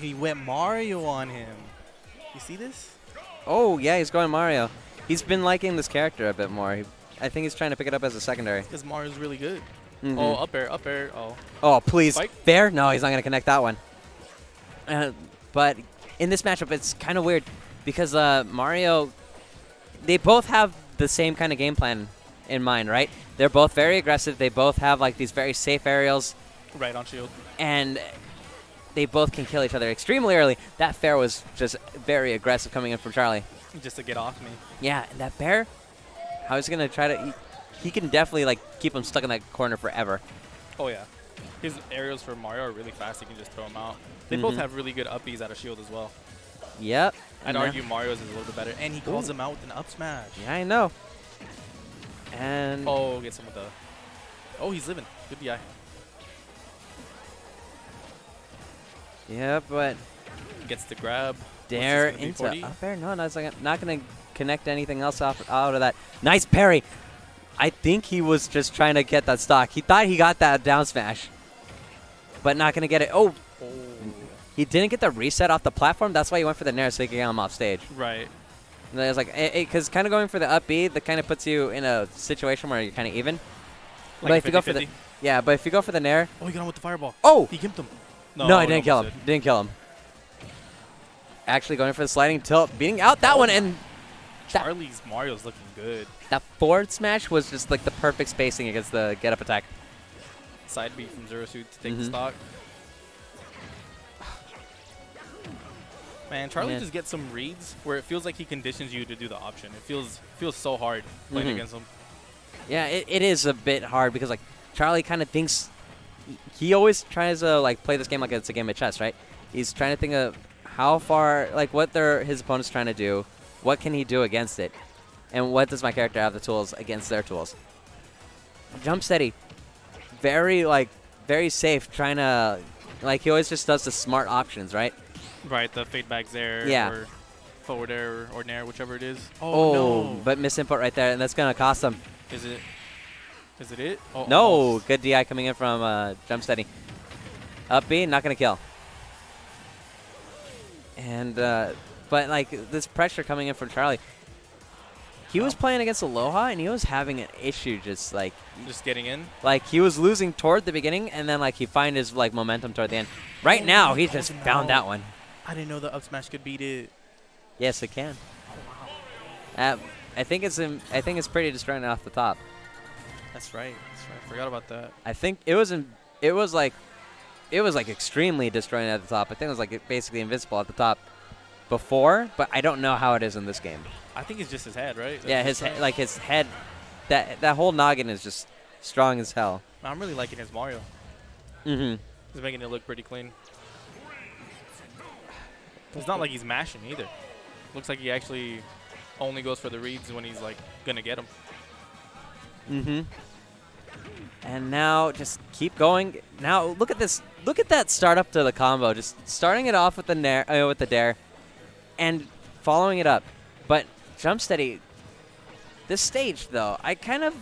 He went Mario on him. You see this? Oh, yeah, he's going Mario. He's been liking this character a bit more. He, I think he's trying to pick it up as a secondary. Because Mario's really good. Mhm. Oh, up air, up air. Oh. Oh, please. Spike? Fair? No, he's not going to connect that one. Uh, but in this matchup, it's kind of weird because uh, Mario, they both have the same kind of game plan in mind, right? They're both very aggressive. They both have like these very safe aerials, Right on shield. and they both can kill each other extremely early. That fair was just very aggressive coming in from Charlie. Just to get off me. Yeah, and that bair, I was gonna try to. He, he can definitely like keep him stuck in that corner forever. Oh, yeah. His aerials for Mario are really fast. You can just throw them out. They both Mhm. have really good up Bs out of shield as well. Yep. I'd argue Mario's is a little bit better. And he calls Ooh. him out with an up smash. Yeah, I know. And Oh, gets him with the... Oh, he's living. Good DI. Yeah, but Gets the grab. dare into 40? up air. No, no, it's not, not gonna connect anything else off out of that. Nice parry. I think he was just trying to get that stock. He thought he got that down smash, but not gonna get it. Oh, Oh. he didn't get the reset off the platform. That's why he went for the nair so he could get him off stage. Right. And I was like, because kind of going for the up B, that kind of puts you in a situation where you're kind of even. Like but if you go for the yeah, but if you go for the nair, Oh, he got him with the fireball. oh He gimped him. No, I didn't kill him. did. Didn't kill him. Actually going for the sliding tilt, beating out that one, and That- Charlie's Mario's looking good. that forward smash was just like the perfect spacing against the get up attack. Side beat from Zero Suit to take the Mhm. stock. Man, Charlie Yeah. just gets some reads where it feels like he conditions you to do the option. It feels feels so hard playing Mhm. against him. Yeah, it, it is a bit hard because like Charlie kind of thinks he always tries to like play this game like it's a game of chess, right? He's trying to think of how far like what their his opponent's trying to do, what can he do against it, and what does my character have the tools against their tools. Jump steady, very like very safe, trying to like he always just does the smart options, right? Right, the fade bags there. Yeah. Or forward air or nair, whichever it is. Oh, Oh, no. but miss input right there, and that's gonna cost him. is it? Is it it? Oh, No, almost. good DI coming in from uh, Jump Steady. Up B, not gonna kill. And uh, but like this pressure coming in from Charlie, he was Oh. playing against Aloha and he was having an issue. Just like Just getting in. like he was losing toward the beginning and then like he find his like momentum toward the end. Right Oh, now, he oh, just found that one. I didn't know the up smash could beat it. Yes, it can. Uh, I think it's in, I think it's pretty destroying off the top. That's right. That's right. Forgot about that. I think it was in, it was like it was like extremely destroying at the top. I think it was like basically invincible at the top before, but I don't know how it is in this game. I think it's just his head, right? yeah, his just he- like his head, that that whole noggin is just strong as hell. I'm really liking his Mario. Mm-hmm. He's making it look pretty clean. It's not like he's mashing either. Looks like he actually only goes for the reads when he's like gonna get them. Mm-hmm. And now just keep going. Now look at this. Look at that start up to the combo. Just starting it off with the nair, uh, with the dair, and following it up. But jump steady. This stage though, I kind of.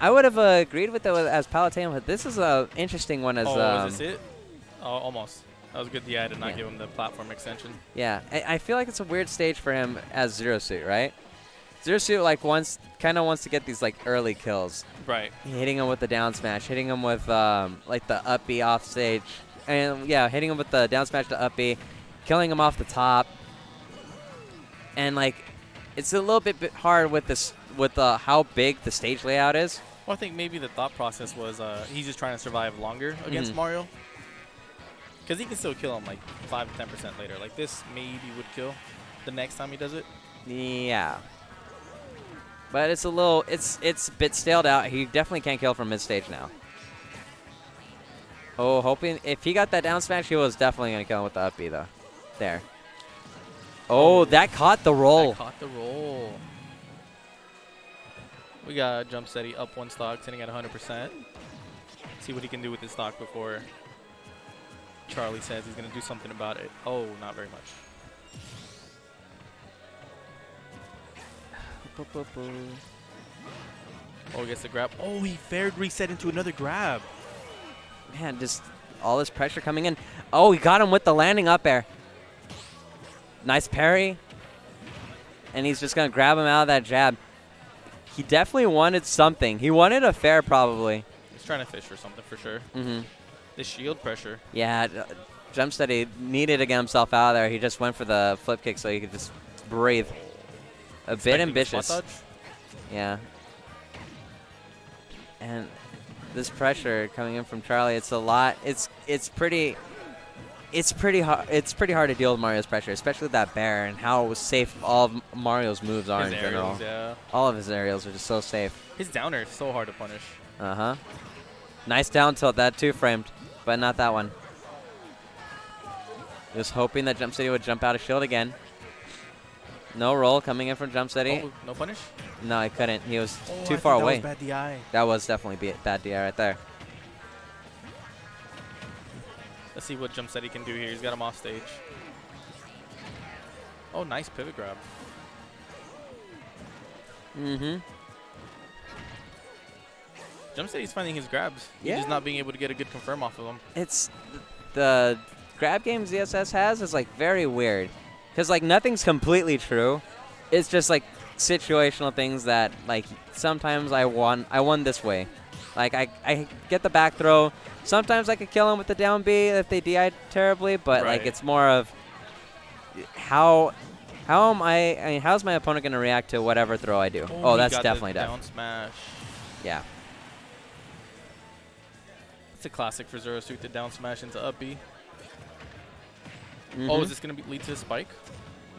I would have uh, agreed with it as Palutena, but this is a interesting one as oh, um, is this it? Oh, almost. That was good. Yeah, I did not Yeah. give him the platform extension. Yeah, I, I feel like it's a weird stage for him as Zero Suit, right? Suit like wants kind of wants to get these like early kills, Right. hitting him with the down smash, hitting him with um, like the up B off stage, and yeah, hitting him with the down smash to up B, killing him off the top, and like it's a little bit, hard with this with uh, how big the stage layout is. Well, I think maybe the thought process was uh, he's just trying to survive longer against Mhm. Mario. Because he can still kill him like 5 to 10% later. Like this maybe would kill the next time he does it. Yeah. But it's a little, it's it's a bit staled out. He definitely can't kill from mid stage now. Oh, hoping if he got that down smash, he was definitely gonna kill him with the up B though. There. Oh, oh. that caught the roll. That caught the roll. We got Jump Steady up one stock, sitting at 100%. See what he can do with his stock before Charlie says he's going to do something about it. Oh, not very much. Oh, he gets the grab. Oh, he fared reset into another grab. Man, just all this pressure coming in. Oh, he got him with the landing up air. Nice parry. And he's just going to grab him out of that jab. He definitely wanted something. He wanted a fair, probably. He's trying to fish for something for sure. Mm-hmm. The shield pressure. Yeah, uh, Jump Steady needed to get himself out of there. He just went for the flip kick so he could just breathe. A bit ambitious. Yeah. And this pressure coming in from Charlie, it's a lot. It's it's pretty it's pretty hard it's pretty hard to deal with Mario's pressure, especially with that bair and how safe all of Mario's moves are His in general. yeah. All of his aerials are just so safe. His downer is so hard to punish. Uh-huh. Nice down tilt, that two framed, but not that one. Just hoping that Jump Steady would jump out of shield again. No roll coming in from Jump Steady. Oh, no punish? No, I couldn't. He was Oh, too I far away. That was bad DI. That was definitely be bad DI right there. Let's see what Jump Steady can do here. He's got him off stage. Oh, nice pivot grab. Mm-hmm. Jump Steady's finding his grabs. He's Yeah. just not being able to get a good confirm off of him. It's the grab game ZSS has is like very weird, because like nothing's completely true. It's just like situational things that like sometimes I won I won this way. Like I, I get the back throw. Sometimes I could kill him with the down B if they DI terribly, but like it's more of how how am I, I mean, how's my opponent going to react to whatever throw I do? Oh, he that's definitely def. down smash. Yeah. It's a classic for Zero Suit to down smash into up B. Oh, Mhm. is this going to lead to a spike?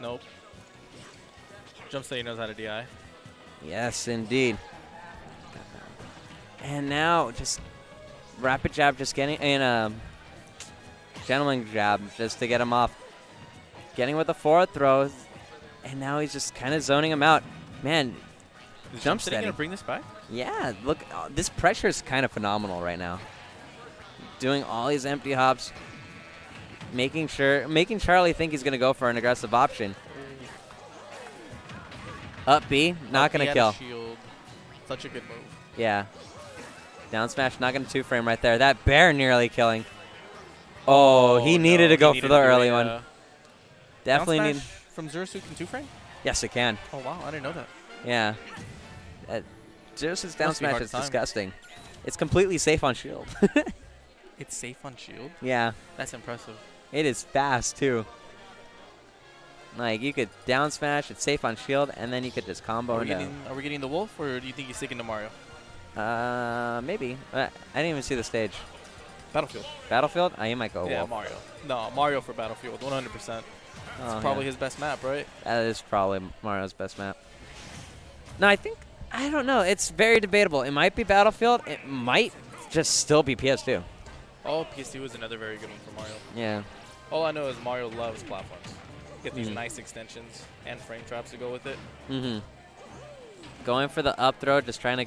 Nope. Jump Steady knows how to DI. Yes, indeed. And now just rapid jab, just getting and um, gentleman jab, just to get him off. Getting with the forward throw, and now he's just kind of zoning him out. Man, Is Jump Jump Steady gonna bring this back? yeah, look, uh, this pressure is kind of phenomenal right now. Doing all these empty hops, making sure, making Charlie think he's gonna go for an aggressive option. Up B, not Oh, gonna kill. Shield. Such a good move. Yeah. Down smash, not going to two frame right there. That bair nearly killing. Oh, he needed no, to go he for the early it, one. Definitely need. from Zero Suit in two frame? Yes, it can. Oh, wow. I didn't know that. Yeah. Uh, down smash is disgusting. It's completely safe on shield. It's safe on shield? yeah. That's impressive. It is fast, too. Like, you could down smash, it's safe on shield, and then you could just combo Are we, getting, are we getting the wolf, or do you think he's sticking to Mario? Uh, maybe. Uh, I didn't even see the stage. Battlefield. Battlefield? Oh, you might go yeah, Wolf. Mario. No, Mario for Battlefield, 100%. It's Oh, probably yeah. his best map, right? That is probably Mario's best map. No, I think I don't know. It's very debatable. It might be Battlefield. It might just still be PS2. Oh, PS2 is another very good one for Mario. Yeah. All I know is Mario loves platforms. Get these Mhm. nice extensions and frame traps to go with it. Mm-hmm. Going for the up throw, just trying to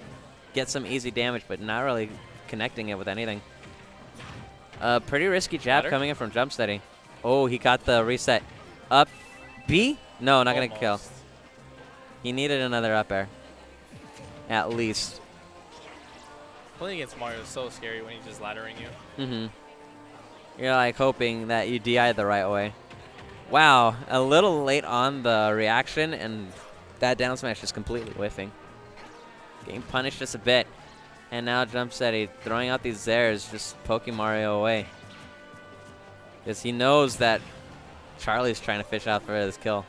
get some easy damage, but not really connecting it with anything. Uh, pretty risky jab Ladder? coming in from Jump Steady. Oh, he got the reset. Up B? No, not gonna kill. Almost. He needed another up air. At least. Playing against Mario is so scary when he's just laddering you. Mm-hmm. You're like hoping that you DI the right way. Wow, a little late on the reaction, and that down smash is completely whiffing. Getting punished just a bit. And now Jump Steady throwing out these Zairs, just poking Mario away. Because he knows that Charlie's trying to fish out for this kill.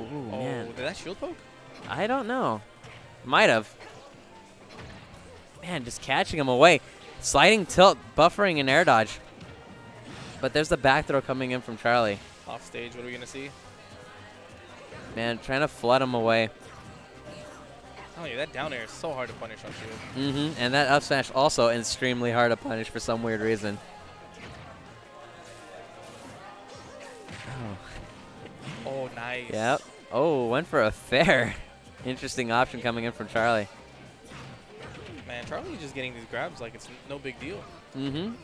Ooh, Oh, man. did that shield poke? I don't know. Might have. Man, just catching him away. Sliding tilt, buffering an air dodge. But there's the back throw coming in from Charlie. Off stage, what are we going to see? Man, trying to flood him away. Oh, yeah, that down air is so hard to punish on shield. Mm-hmm. And that up smash also extremely hard to punish for some weird reason. Oh. Oh, nice. Yep. Oh, went for a fair. Interesting option coming in from Charlie. Man, Charlie's just getting these grabs like it's no big deal. Mm-hmm.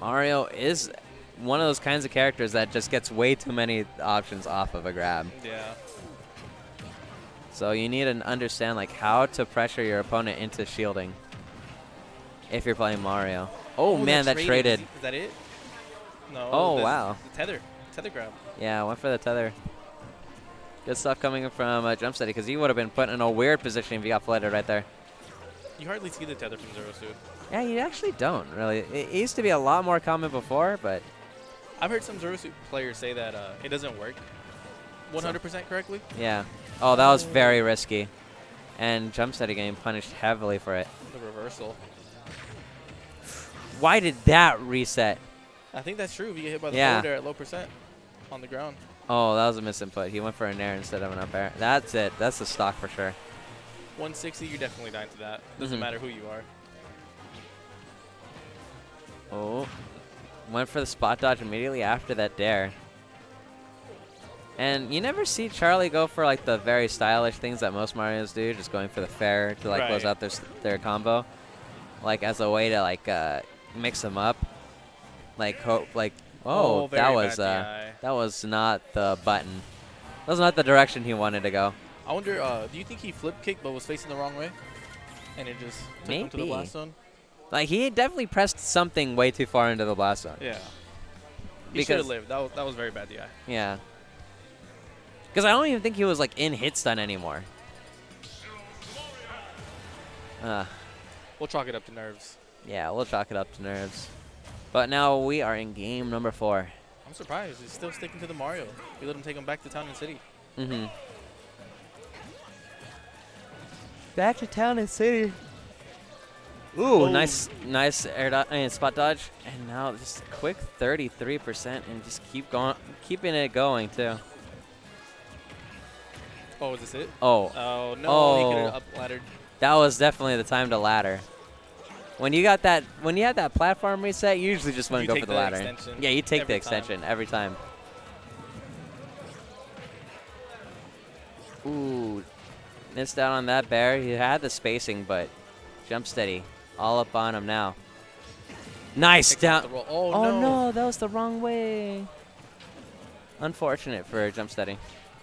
Mario is one of those kinds of characters that just gets way too many options off of a grab. Yeah. So you need to understand like how to pressure your opponent into shielding. if you're playing Mario. Oh, man, that that traded. Is, is that it? No. Oh, wow. The tether. Tether grab. Yeah, went for the tether. Good stuff coming from uh, Jump Steady because he would have been put in a weird position if he got flooded right there. You hardly see the tether from Zero Suit. Yeah, you actually don't really. It used to be a lot more common before, but I've heard some Zero Suit players say that uh, it doesn't work 100% correctly. yeah. Oh, that was very risky. And Jump Steady getting punished heavily for it. The reversal. Why did that reset? I think that's true. If you get hit by the Yeah. forward air at low percent on the ground. Oh, that was a misinput. He went for an air instead of an up air. That's it. That's the stock for sure. 160, you're definitely dying to that. Doesn't Mhm. matter who you are. Oh. Went for the spot dodge immediately after that dair. And you never see Charlie go for like the very stylish things that most Marios do, just going for the fair to like close Right. out their their combo, like as a way to like uh, mix them up. Like hope like oh, very that was uh, that was not the button. That was not the direction he wanted to go. I wonder, uh, do you think he flip kicked but was facing the wrong way? And it just took him to the blast zone? Like he definitely pressed something way too far into the blast zone. Yeah. He Because- should have lived. That was, that was very bad DI. Yeah. Because I don't even think he was like in hit stun anymore. Uh, We'll chalk it up to nerves. yeah, we'll chalk it up to nerves. But now we are in game number four. I'm surprised. He's still sticking to the Mario. We let him take him back to town and city. Mm-hmm. Back to town and city. Ooh, Oh. nice, nice air dodge eh, and spot dodge, and now just a quick 33%, and just keep going, keeping it going too. Oh, is this it? Oh, Oh, no. Oh. He could have up laddered. That was definitely the time to ladder. When you got that, when you had that platform reset, you usually just want to go for the the ladder. extension Yeah, you take the every time. extension every time. Missed out on that bair. He had the spacing, but jump steady, all up on him now. Nice down. Oh, Oh no. no, that was the wrong way. Unfortunate for jump steady.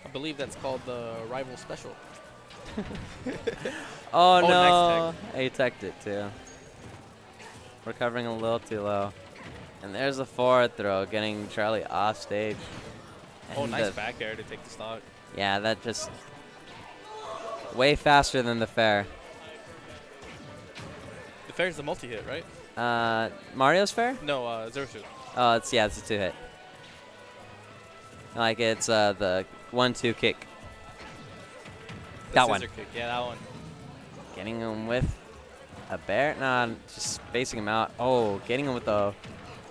I believe that's called the rival special. Oh, Oh, no. he teched it too. Recovering a little too low. And there's a forward throw, getting Charlie off stage. Oh, nice back air to take the stock. Yeah, that just way faster than the fair. The fair is the multi-hit, right? Uh, Mario's fair? No, uh, Zero Suit. Oh, it's yeah, it's a two hit. Like it's uh the one-two kick. The That one. Kick. Yeah, that one. Getting him with a bair? Nah, just spacing him out. Oh, getting him with the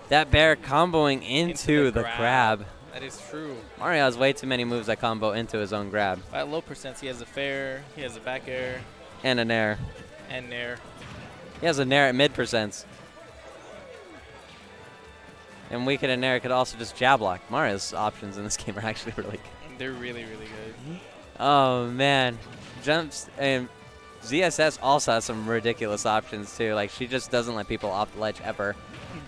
that bair comboing into, the, crab. That is true. Mario has way too many moves that combo into his own grab At low percents, he has a fair, he has a back air, and an air. and nair. He has a nair at mid percents. And Wicked and Nair could also just jab block. Mario's options in this game are actually really good. They're really, really good. Oh man, jumps and ZSS also has some ridiculous options too. Like she just doesn't let people off the ledge ever.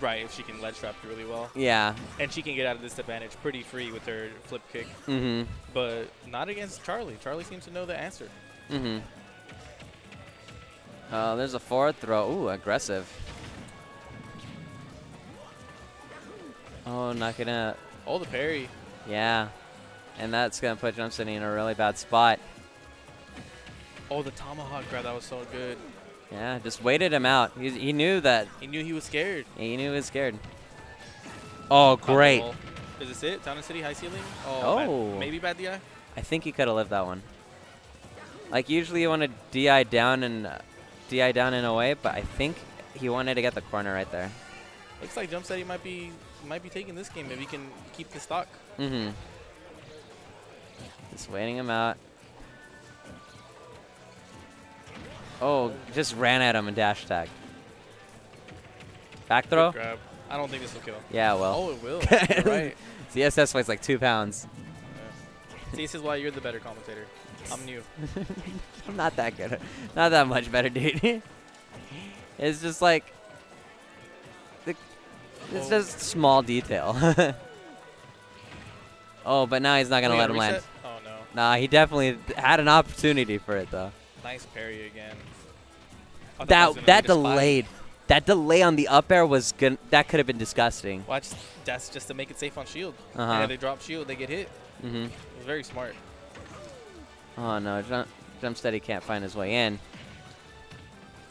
Right, if she can ledge trap really well. Yeah. And she can get out of this advantage pretty free with her flip kick. Mhm. But not against Charlie. Charlie seems to know the answer. Mhm. Oh, there's a forward throw. Ooh, aggressive. Oh, not gonna. Oh, the parry. Yeah. And that's gonna put Jump Steady in a really bad spot. Oh, the tomahawk grab. That was so good. Yeah, just waited him out. He, he knew that. He knew he was scared. He knew he was scared. Oh, great. roll. Is this it? Town and City high ceiling? Oh. bad- maybe bad DI? I think he could have lived that one. Like usually you want to DI down and uh, DI down and away, but I think he wanted to get the corner right there. Looks like Jump Steady might be might be taking this game if he can keep the stock. Mm-hmm. Just waiting him out. Oh, just ran at him and dash attack. Back throw? grab. I don't think this will kill. Yeah, well. Oh, it will. Right. ZSS weighs like two pounds. Yeah. See, this is why you're the better commentator. I'm new. I'm not that good. Not that much better, dude. it's just like the, it's Oh. just small detail. oh, but now he's not gonna Oh, let him land. Oh no. Nah, he definitely had an opportunity for it though. Nice parry again. Was That that the delayed, That delay on the up air was good. That could have been disgusting. Watch, that's just to make it safe on shield. Uh-huh. Yeah, they drop shield, they get hit. Mm-hmm. It was very smart. Oh no, jump, jump steady can't find his way in.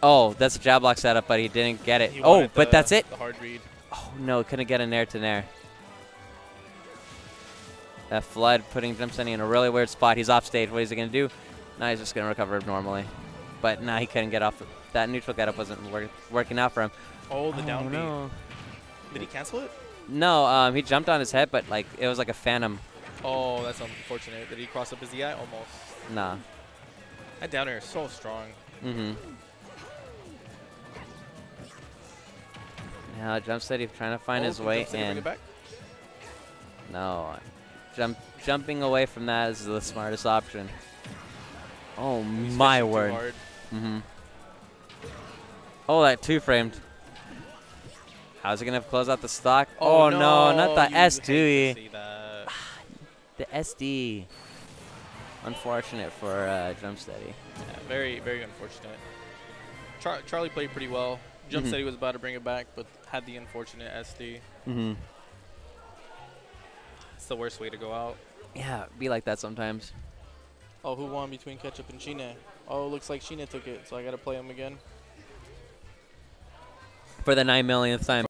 Oh, that's a jab block setup, but he didn't get it. He Oh, wanted but that's it. The hard read. Oh no, couldn't get a nair to nair. That flood putting Jump Steady in a really weird spot. He's off stage. What is he gonna do? Now he's just gonna recover normally. But now he couldn't get off. That neutral getup wasn't work, working out for him. Oh, the down oh, B. no. Did he cancel it? No, um, he jumped on his head, but like it was like a phantom. Oh, that's unfortunate. Did he cross up his DI? Almost. Nah. That down air is so strong. Mm-hmm. Now Jump Steady trying to find oh, his can way Jump Steady bring in. it back? No, jump jumping away from that is the smartest option. Oh He's my word. hard. Mm-hmm. Oh, that two framed. How's he gonna close out the stock? Oh, no, not the you S, hate do to you? see that. The SD. Unfortunate for uh, Jump Steady. Yeah, very, very unfortunate. Char- Charlie played pretty well. Jump Mhm. said he was about to bring it back, but had the unfortunate SD. Mm-hmm. It's the worst way to go out. Yeah, be like that sometimes. Oh, who won between Ketchup and Shine? Oh, looks like Shine took it, so I gotta play him again. For the nine millionth time.